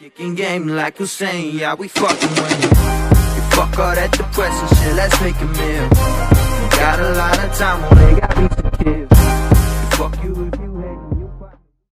Kicking game like Hussein, yeah, we fucking win. You fuck all that depressing shit, let's make a meal. Got a lot of time, only got me to give. Fuck you